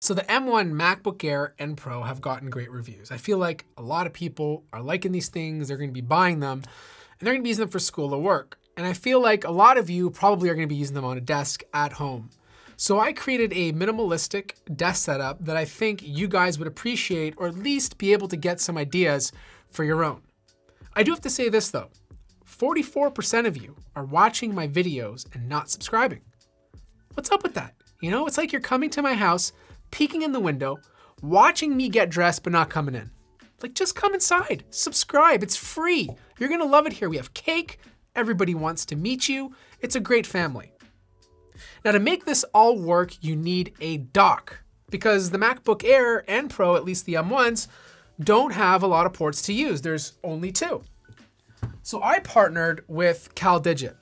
So the M1 MacBook Air and Pro have gotten great reviews. I feel like a lot of people are liking these things, they're gonna be buying them, and they're gonna be using them for school or work. And I feel like a lot of you probably are gonna be using them on a desk at home. So I created a minimalistic desk setup that I think you guys would appreciate or at least be able to get some ideas for your own. I do have to say this though, 44% of you are watching my videos and not subscribing. What's up with that? You know, it's like you're coming to my house, peeking in the window, watching me get dressed but not coming in. Like just come inside, subscribe, it's free. You're gonna love it here. We have cake, everybody wants to meet you. It's a great family. Now to make this all work, you need a dock because the MacBook Air and Pro, at least the M1s, don't have a lot of ports to use. There's only two. So I partnered with CalDigit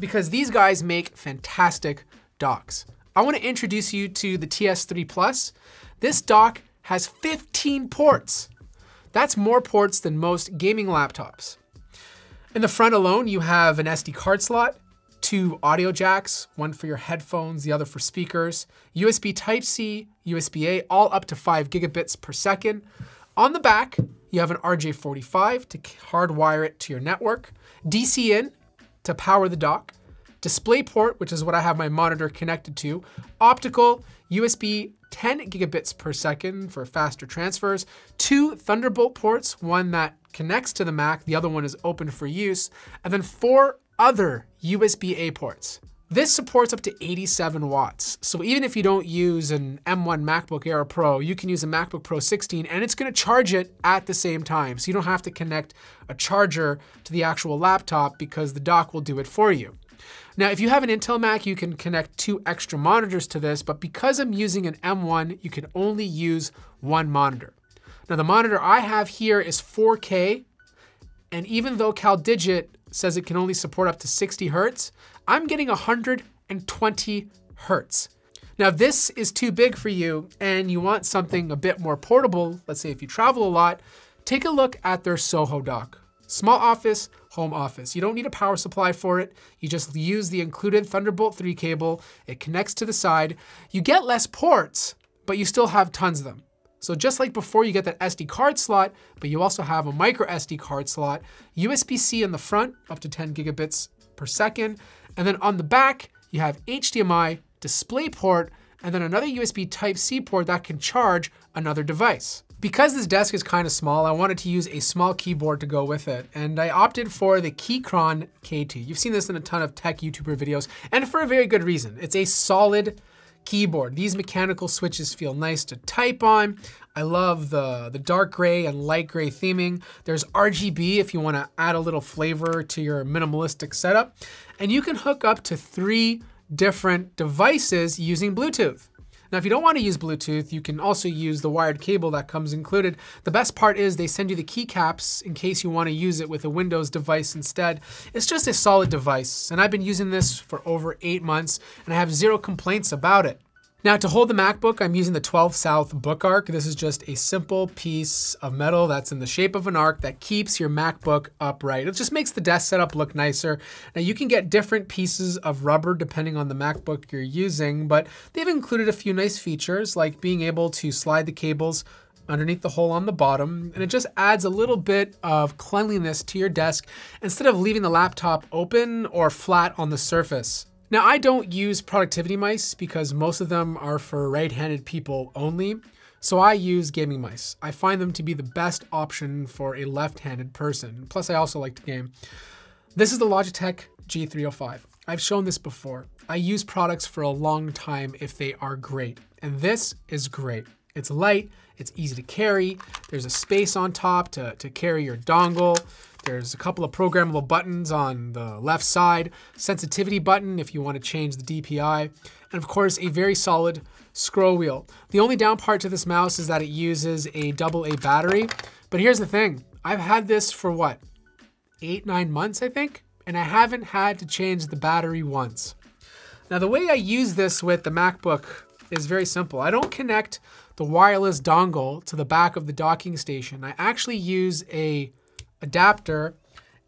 because these guys make fantastic docks. I wanna introduce you to the TS3 Plus. This dock has 15 ports. That's more ports than most gaming laptops. In the front alone, you have an SD card slot, two audio jacks, one for your headphones, the other for speakers, USB Type-C, USB-A, all up to five gigabits per second. On the back, you have an RJ45 to hardwire it to your network, DC in to power the dock, DisplayPort, which is what I have my monitor connected to, optical, USB 10 gigabits per second for faster transfers, two Thunderbolt ports, one that connects to the Mac, the other one is open for use, and then four other USB-A ports. This supports up to 87 watts. So even if you don't use an M1 MacBook Air Pro, you can use a MacBook Pro 16 and it's gonna charge it at the same time. So you don't have to connect a charger to the actual laptop because the dock will do it for you. Now, if you have an Intel Mac, you can connect two extra monitors to this, but because I'm using an M1, you can only use one monitor. Now, the monitor I have here is 4K, and even though CalDigit says it can only support up to 60 hertz, I'm getting 120 hertz. Now, this is too big for you and you want something a bit more portable, let's say if you travel a lot, take a look at their Soho dock. Small office, home office. You don't need a power supply for it. You just use the included Thunderbolt 3 cable. It connects to the side. You get less ports, but you still have tons of them. So just like before, you get that SD card slot, but you also have a micro SD card slot, USB-C in the front, up to 10 gigabits per second. And then on the back, you have HDMI, DisplayPort, and then another USB Type-C port that can charge another device. Because this desk is kind of small, I wanted to use a small keyboard to go with it, and I opted for the Keychron K2. You've seen this in a ton of tech YouTuber videos, and for a very good reason. It's a solid keyboard. These mechanical switches feel nice to type on. I love the, the dark gray and light gray theming. There's RGB if you wanna add a little flavor to your minimalistic setup. And you can hook up to three different devices using Bluetooth. Now, if you don't want to use Bluetooth, you can also use the wired cable that comes included. The best part is they send you the keycaps in case you want to use it with a Windows device instead. It's just a solid device, and I've been using this for over eight months, and I have zero complaints about it. Now to hold the MacBook, I'm using the 12 South Book Arc. This is just a simple piece of metal that's in the shape of an arc that keeps your MacBook upright. It just makes the desk setup look nicer. Now you can get different pieces of rubber depending on the MacBook you're using, but they've included a few nice features like being able to slide the cables underneath the hole on the bottom, and it just adds a little bit of cleanliness to your desk instead of leaving the laptop open or flat on the surface. Now I don't use productivity mice because most of them are for right-handed people only. So I use gaming mice. I find them to be the best option for a left-handed person. Plus I also like to game. This is the Logitech G305. I've shown this before. I use products for a long time if they are great. And this is great. It's light, it's easy to carry. There's a space on top to, to carry your dongle. There's a couple of programmable buttons on the left side, sensitivity button if you want to change the DPI, and of course a very solid scroll wheel. The only down part to this mouse is that it uses a double A battery, but here's the thing. I've had this for what, eight, nine months, I think, and I haven't had to change the battery once. Now the way I use this with the MacBook is very simple. I don't connect the wireless dongle to the back of the docking station. I actually use a adapter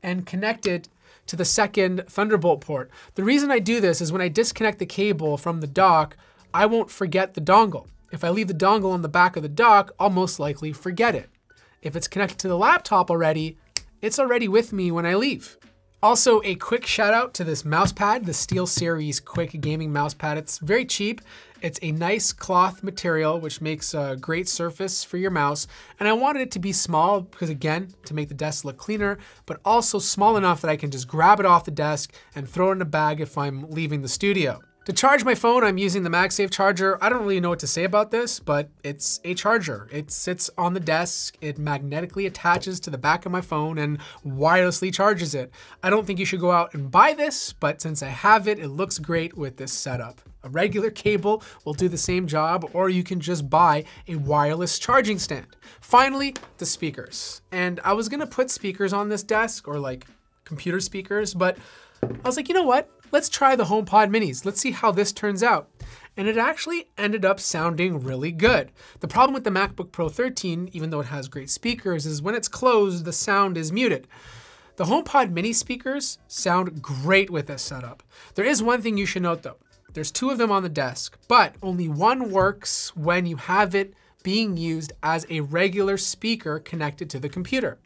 and connect it to the second Thunderbolt port. The reason I do this is when I disconnect the cable from the dock, I won't forget the dongle. If I leave the dongle on the back of the dock, I'll most likely forget it. If it's connected to the laptop already, it's already with me when I leave. Also, a quick shout out to this mouse pad, the SteelSeries QcK Gaming Mouse Pad. It's very cheap. It's a nice cloth material, which makes a great surface for your mouse. And I wanted it to be small because again, to make the desk look cleaner, but also small enough that I can just grab it off the desk and throw it in a bag if I'm leaving the studio. To charge my phone, I'm using the MagSafe charger. I don't really know what to say about this, but it's a charger. It sits on the desk, it magnetically attaches to the back of my phone and wirelessly charges it. I don't think you should go out and buy this, but since I have it, it looks great with this setup. A regular cable will do the same job, or you can just buy a wireless charging stand. Finally, the speakers. And I was gonna put speakers on this desk, or like computer speakers, but I was like, you know what? Let's try the HomePod minis. Let's see how this turns out. And it actually ended up sounding really good. The problem with the MacBook Pro 13, even though it has great speakers, is when it's closed, the sound is muted. The HomePod mini speakers sound great with this setup. There is one thing you should note though. There's two of them on the desk, but only one works when you have it being used as a regular speaker connected to the computer.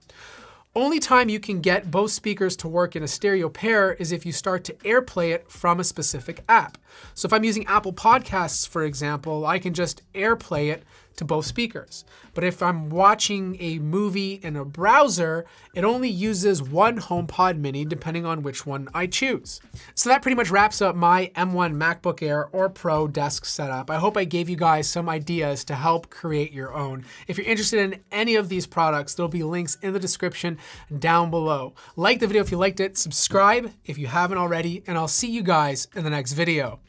Only time you can get both speakers to work in a stereo pair is if you start to AirPlay it from a specific app. So if I'm using Apple Podcasts, for example, I can just AirPlay it to both speakers. But if I'm watching a movie in a browser, it only uses one HomePod mini depending on which one I choose. So that pretty much wraps up my M1 MacBook Air or Pro desk setup. I hope I gave you guys some ideas to help create your own. If you're interested in any of these products, there'll be links in the description down below. Like the video if you liked it, subscribe if you haven't already, and I'll see you guys in the next video.